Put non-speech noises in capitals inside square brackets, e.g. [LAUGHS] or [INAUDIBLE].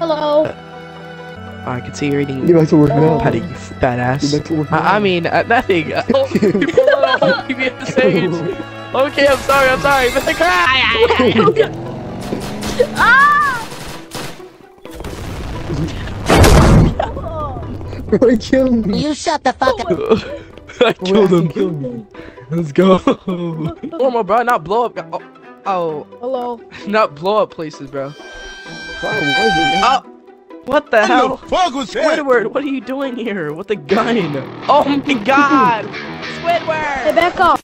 Hello. I can see you're eating Get back to working out. patty, you Get badass. back to working I, I mean, uh, nothing. Uh, oh, you pulled out a at the stage. Okay, I'm sorry, I'm sorry. But like, Ah! [LAUGHS] Roy, kill me. You shut the fuck up. [LAUGHS] I killed him. Kill me. Let's go. [LAUGHS] Normal, bro. Not blow up. Oh, oh, Hello. not blow up places, bro. Wow, what is it, man? Oh, what the hell? fuck was Squidward, what are you doing here with the gun? [LAUGHS] Oh my god! Hey, Squidward! back off.